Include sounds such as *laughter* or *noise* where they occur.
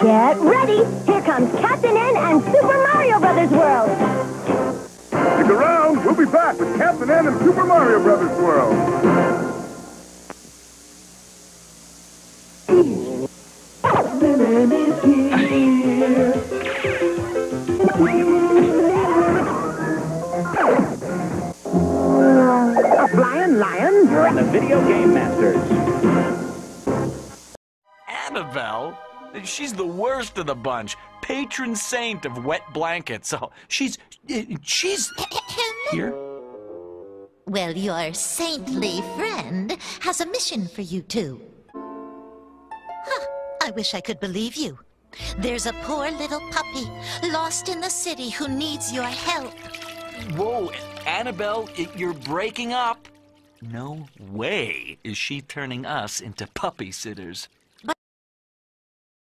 Get ready. Here comes Captain N and Super Mario Brothers World. Stick around. We'll be back with Captain N and Super Mario Brothers World. Captain N is here. A flying lion? You're the Video Game Masters. Annabelle? She's the worst of the bunch. Patron saint of wet blankets. So *laughs* oh, she's uh, she's here. Well, your saintly friend has a mission for you two. Huh, I wish I could believe you. There's a poor little puppy lost in the city who needs your help. Whoa, Annabelle, you're breaking up. No way is she turning us into puppy sitters.